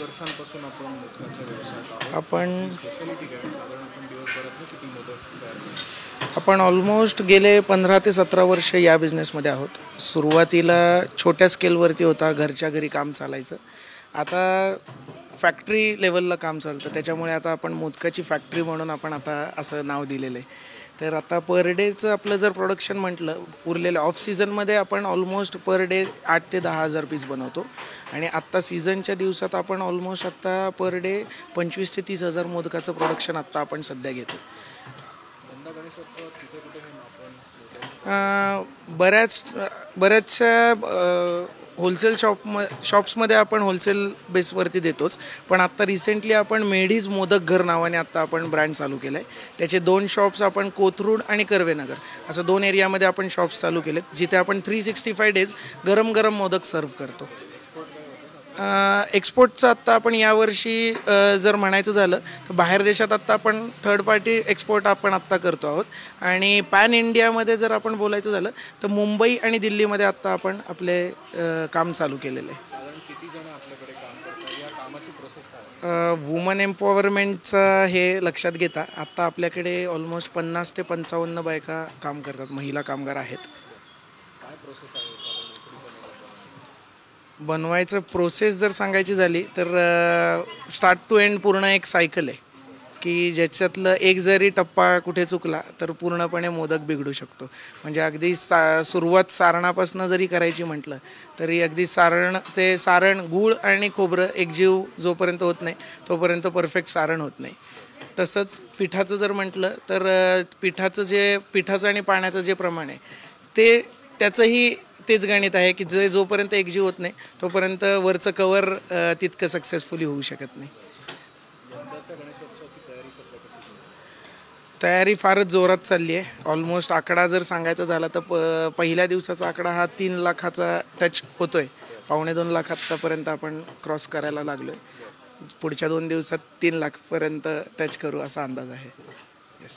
वर्षांपासून आपण मोदकाच्या व्यवसायात आहोत. आपण स्पेशालिटी काय आहे? साधारण आपण दिवसभरात किती मोदक तयार करतो? आपण ऑलमोस्ट गेले पंधरा ते सतरा वर्ष या बिझनेसमध्ये आहोत. सुरुवातीला छोट्या स्केलवरती होता घरच्या घरी काम चालायचं. आता फॅक्टरी लेवलला काम चालतं. त्याच्यामुळे आता आपण मोदकाची फॅक्टरी म्हणून आपण आता असं नाव दिलेलं आहे. तर आता पर डेचं आपलं जर प्रोडक्शन म्हटलं उरलेलं ऑफ सीझनमध्ये आपण ऑलमोस्ट पर डे आठ ते दहा हजार पीस बनवतो. आणि आत्ता सीझनच्या दिवसात आपण ऑलमोस्ट आत्ता पर डे पंचवीस ते तीस हजार मोदकाचं प्रोडक्शन आत्ता आपण सध्या घेतो. बऱ्याच बऱ्याचशा होलसेल शॉप म शॉप्समध्ये आपण होलसेल बेसवरती देतोच. पण आत्ता रिसेंटली आपण मेढीज मोदक घर नावाने आत्ता आपण ब्रँड चालू केलं आहे त्याचे दोन शॉप्स आपण कोथरूड आणि कर्वेनगर असं दोन एरियामध्ये आपण शॉप्स चालू केलेत जिथे आपण थ्री सिक्स्टी फाय डेज गरम गरम मोदक सर्व करतो. एक्सपोर्टचं आत्ता आपण यावर्षी जर म्हणायचं झालं तर बाहेर देशात आत्ता आपण थर्ड पार्टी एक्सपोर्ट आपण आत्ता करतो आहोत. आणि पॅन इंडियामध्ये जर आपण बोलायचं झालं तर मुंबई आणि दिल्लीमध्ये आत्ता आपण आपले काम चालू केलेलं आहे? वुमन एम्पॉवरमेंटचं हे लक्षात घेता आत्ता आपल्याकडे ऑलमोस्ट पन्नास ते पंचावन्न बायका काम करतात महिला कामगार आहेत. काय प्रोसेस आहे बनवायचं प्रोसेस जर सांगायची झाली तर स्टार्ट टू एंड पूर्ण एक सायकल आहे. की ज्याच्यातलं एक जरी टप्पा कुठे चुकला तर पूर्णपणे मोदक बिघडू शकतो. म्हणजे अगदी सा सुरुवात सारणापासून जरी करायची म्हटलं तरी अगदी सारण ते सारण गूळ आणि खोबरं एकजीव जोपर्यंत होत नाही तोपर्यंत परफेक्ट सारण होत नाही. तसंच पिठाचं जर म्हटलं तर पिठाचं जे पिठाचं आणि पाण्याचं जे प्रमाण आहे ते त्याचंही तेच गणित आहे की जे जोपर्यंत एकजीव होत नाही तोपर्यंत वरचं कवर तितकं सक्सेसफुली होऊ शकत नाही. तयारी फारच जोरात चालली आहे. ऑलमोस्ट आकडा जर सांगायचा झाला तर प पहिल्या दिवसाचा आकडा हा तीन लाखाचा टच होतोय. पावणे दोन लाख आत्तापर्यंत आपण क्रॉस करायला लागलो पुढच्या दोन दिवसात तीन लाखपर्यंत टच करू असा अंदाज आहे. येस